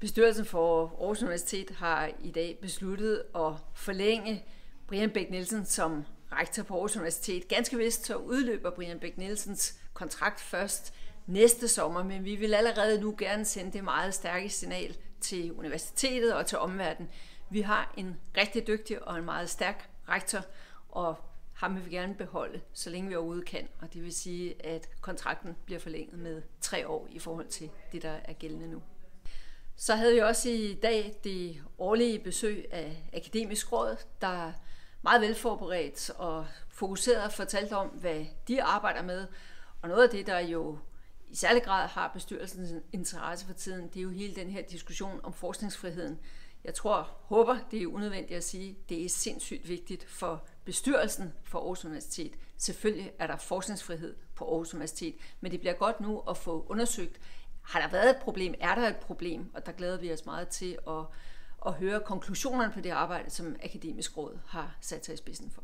Bestyrelsen for Aarhus Universitet har i dag besluttet at forlænge Brian Bæk Nielsen som rektor på Aarhus Universitet. Ganske vist så udløber Brian Bæk Nielsens kontrakt først næste sommer, men vi vil allerede nu gerne sende det meget stærke signal til universitetet og til omverdenen. Vi har en rigtig dygtig og en meget stærk rektor, og ham vil vi gerne beholde, så længe vi overhovedet kan. Og det vil sige, at kontrakten bliver forlænget med tre år i forhold til det, der er gældende nu. Så havde vi også i dag det årlige besøg af Akademisk Råd, der meget velforberedt og fokuseret fortalt om, hvad de arbejder med. Og noget af det, der jo i særlig grad har bestyrelsens interesse for tiden, det er jo hele den her diskussion om forskningsfriheden. Jeg tror, håber, det er unødvendigt at sige, det er sindssygt vigtigt for bestyrelsen for Aarhus Universitet. Selvfølgelig er der forskningsfrihed på Aarhus Universitet, men det bliver godt nu at få undersøgt, har der været et problem? Er der et problem? Og der glæder vi os meget til at, at høre konklusionerne på det arbejde, som Akademisk Råd har sat sig i spidsen for.